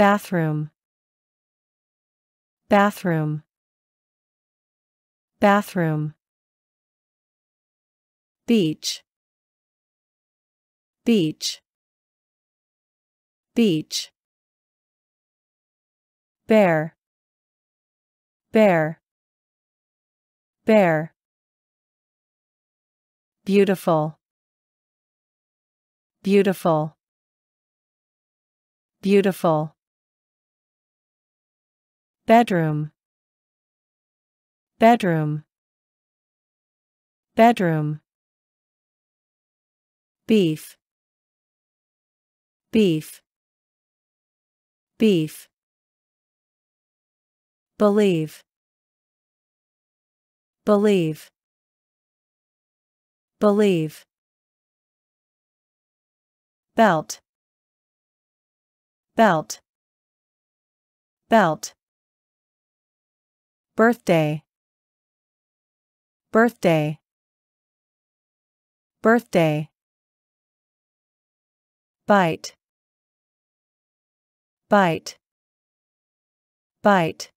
Bathroom. Bathroom. Bathroom. Beach. Beach. Beach. Bear. Bear. Bear. Beautiful. Beautiful. Beautiful. Bedroom. Bedroom. Bedroom. Beef. Beef. Beef. Believe. Believe. Believe. Belt. Belt. Belt. Birthday. Birthday. Birthday. Bite. Bite. Bite.